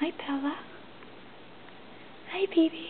Hi, Bella. Hi, baby.